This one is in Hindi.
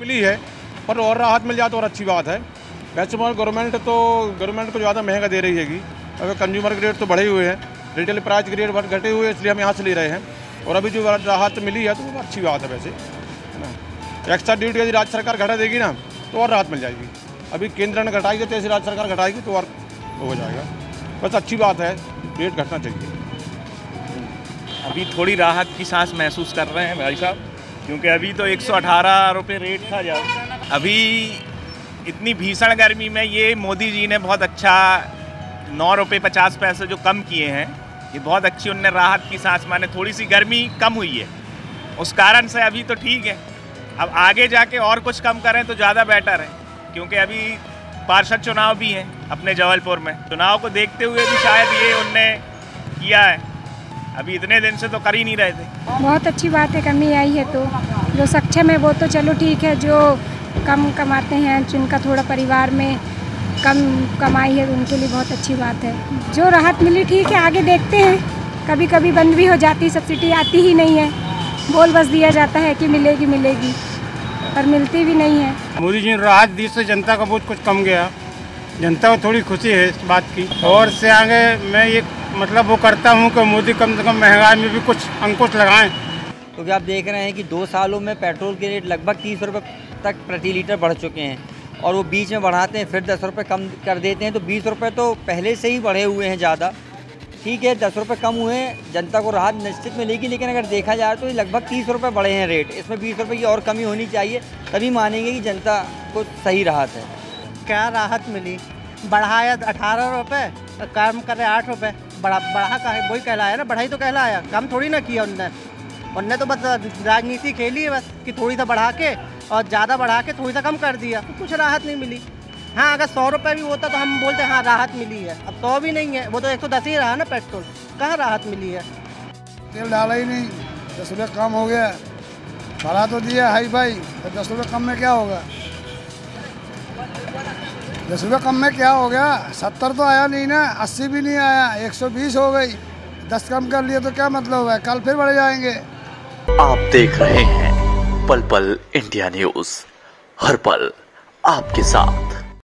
मिली है, पर और राहत मिल जाए तो और अच्छी बात है। वैसे मगर गवर्नमेंट तो गवर्नमेंट को ज़्यादा महँगा दे रही हैगी। अगर कंज्यूमर के रेट तो बढ़े हुए हैं रिटेल प्राइस के रेट घटे हुए हैं इसलिए हम यहाँ से ले रहे हैं। और अभी जो राहत मिली है तो अच्छी बात है वैसे। है एक्स्ट्रा ड्यूटी यदि राज्य सरकार घटा देगी ना तो और राहत मिल जाएगी। अभी केंद्र ने घटाई जैसे राज्य सरकार घटाएगी तो और हो जाएगा। बस अच्छी बात है रेट घटना चाहिए। अभी थोड़ी राहत की सांस महसूस कर रहे हैं भाई साहब। क्योंकि अभी तो एक रुपये रेट था जब अभी इतनी भीषण गर्मी में ये मोदी जी ने बहुत अच्छा नौ रुपये पचास पैसे जो कम किए हैं, ये बहुत अच्छी उनने राहत की सांस माने। थोड़ी सी गर्मी कम हुई है। उस कारण से अभी तो ठीक है। अब आगे जाके और कुछ कम करें तो ज़्यादा बेटर है। क्योंकि अभी पार्षद चुनाव भी हैं अपने जबलपुर में। चुनाव को देखते हुए भी शायद ये उनने किया है। अभी इतने दिन से तो कर ही नहीं रहे थे। बहुत अच्छी बात है कमी आई है तो। जो सक्षम है वो तो चलो ठीक है जो कम कमाते हैं जिनका थोड़ा परिवार में कम कमाई है उनके लिए बहुत अच्छी बात है। जो राहत मिली ठीक है आगे देखते हैं। कभी कभी बंद भी हो जाती सब्सिडी आती ही नहीं है। बोल बस दिया जाता है कि मिलेगी मिलेगी पर मिलती भी नहीं है। मोदी जी ने राहत दी से जनता का बहुत कुछ कम गया। जनता को थोड़ी खुशी है इस बात की। और से आगे मैं ये मतलब वो करता हूँ कि मोदी कम से कम महँगाई में भी कुछ अंकुश लगाएँ। क्योंकि तो आप देख रहे हैं कि दो सालों में पेट्रोल के रेट लगभग तीस रुपये तक प्रति लीटर बढ़ चुके हैं और वो बीच में बढ़ाते हैं, फिर दस रुपये कम कर देते हैं। तो बीस रुपये तो पहले से ही बढ़े हुए हैं ज़्यादा। ठीक है, दस रुपये कम हुए जनता को राहत निश्चित मिलेगी, लेकिन अगर देखा जाए तो लगभग तीस रुपये बढ़े हैं रेट। इसमें बीस रुपये की और कमी होनी चाहिए, तभी मानेंगे कि जनता को सही राहत है। क्या राहत मिली? बढ़ाया अठारह रुपये कम करे आठ रुपये बढ़ा बढ़ा का वही कहलाया ना, बढ़ाई तो कहलाया। कम थोड़ी ना किया उनने। उनने तो बस राजनीति खेली है बस, कि थोड़ी सा बढ़ा के और ज़्यादा बढ़ा के थोड़ी सा कम कर दिया तो कुछ राहत नहीं मिली। हाँ अगर सौ रुपये भी होता तो हम बोलते हाँ राहत मिली है। अब सौ भी नहीं है, वो तो एक सौ दस ही रहा ना पेट्रोल। कहाँ राहत मिली है? तेल डाला ही नहीं, दस रुपये कम हो गया। बढ़ा तो दिया हाई भाई तो दस रुपये कम में क्या होगा? दस रुपये कम में क्या हो गया? सत्तर तो आया नहीं ना, अस्सी भी नहीं आया, एक सौ बीस हो गई। दस कम कर लिए तो क्या मतलब है? कल फिर बढ़ जाएँगे। आप देख रहे हैं पल पल इंडिया न्यूज़, हर पल आपके साथ।